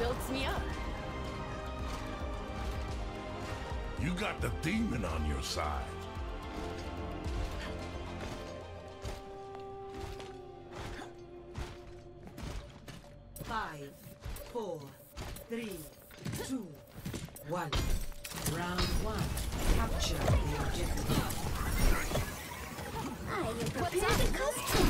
builds me up. You got the demon on your side. Five, four, three, two, one. Round one. Capture the objective. I am the to custom.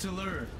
To learn.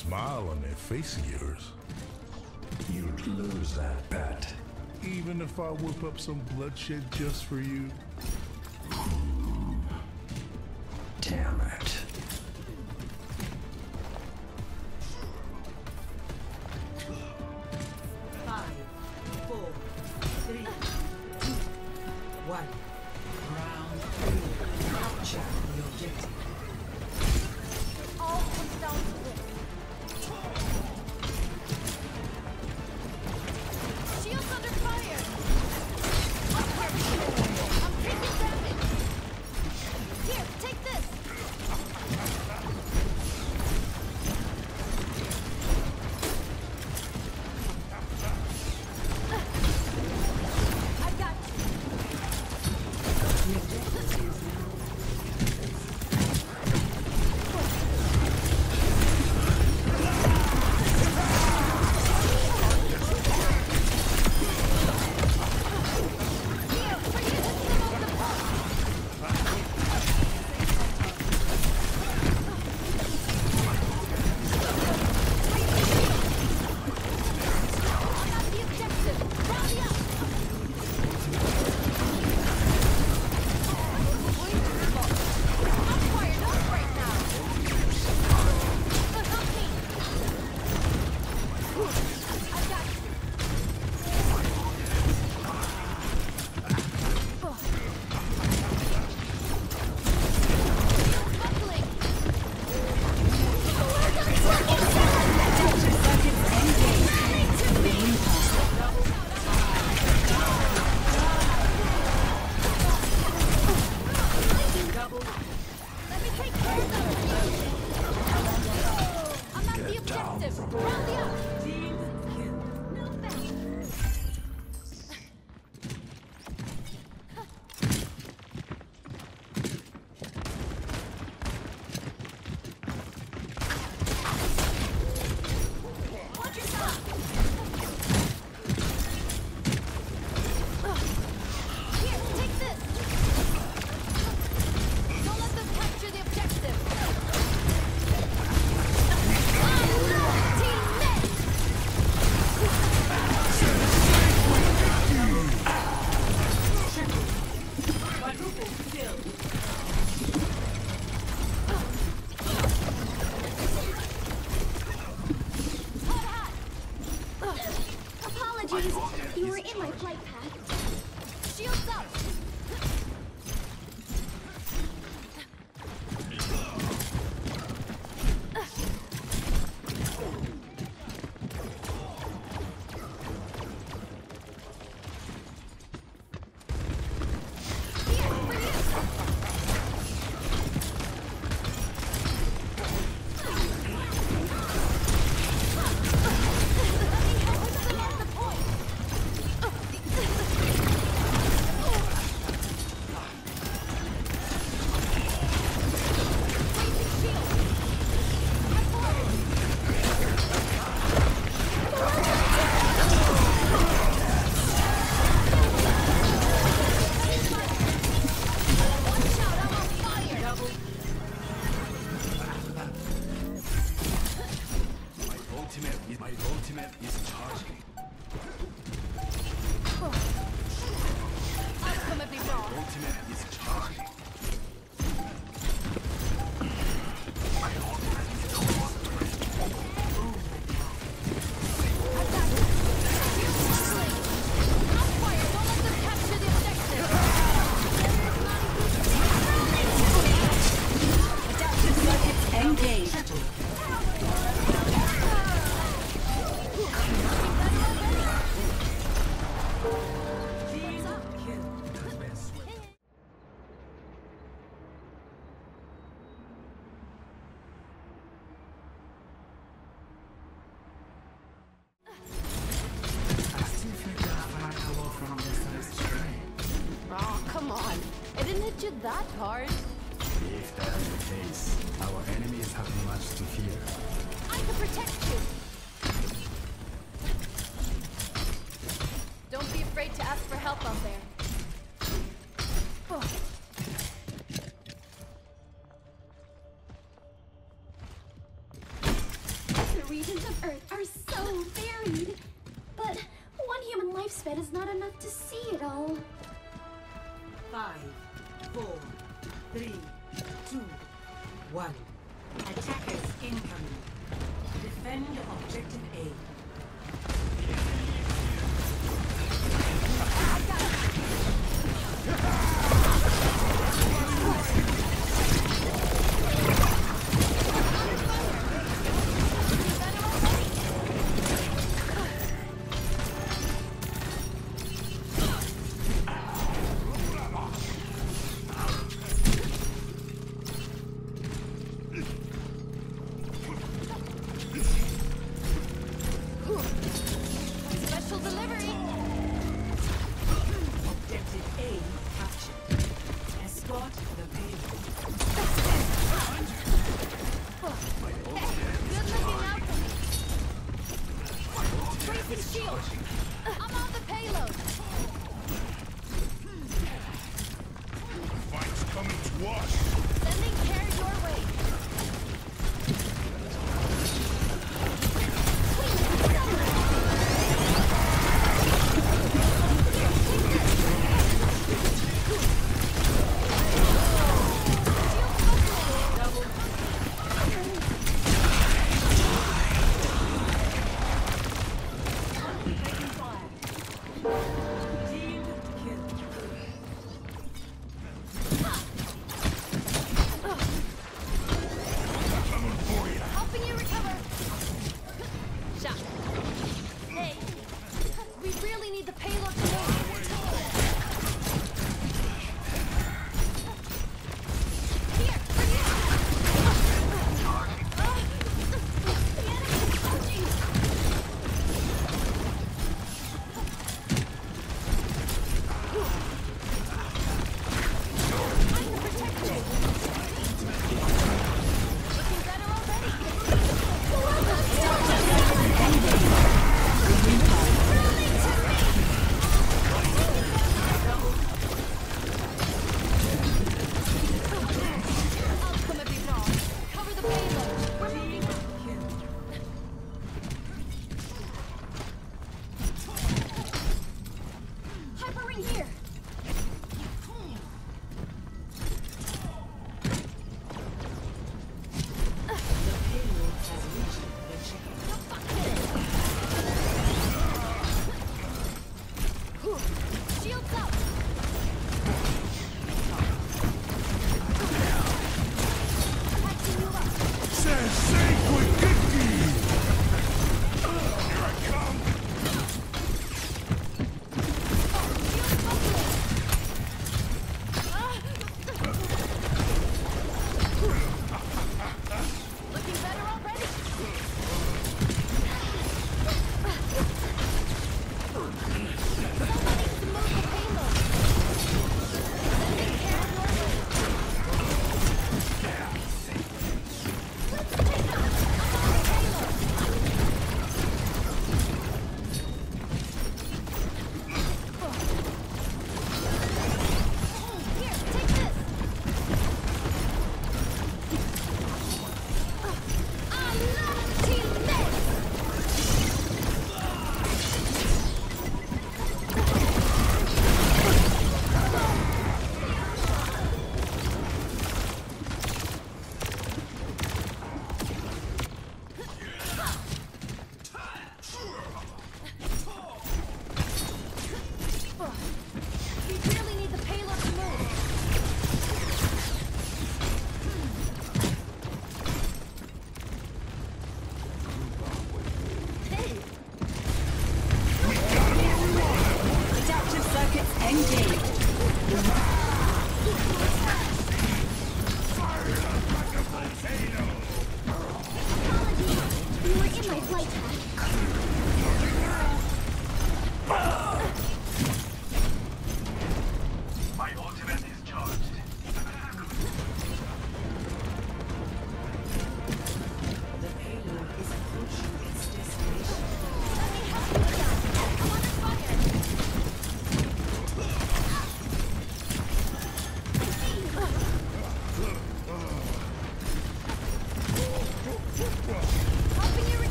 smile on their face of yours. You'd lose that bet. Even if I whip up some bloodshed just for you? that hard. If that's the case, our enemies have much to fear. I can protect you!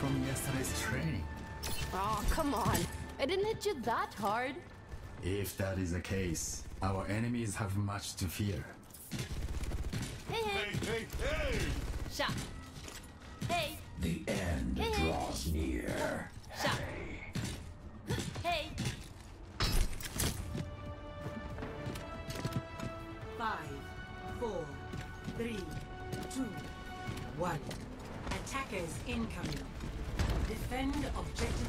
from yesterday's training. Oh, come on. I didn't hit you that hard. If that is the case, our enemies have much to fear. Hey, hey, hey, hey! hey. Shot. Hey! The end hey, draws hey. near. Defend objective.